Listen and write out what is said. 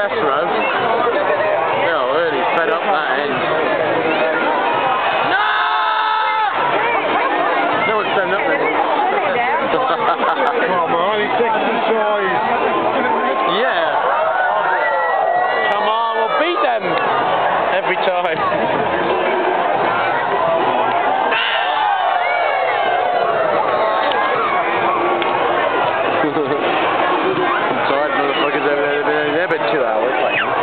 best road. two hours. Like.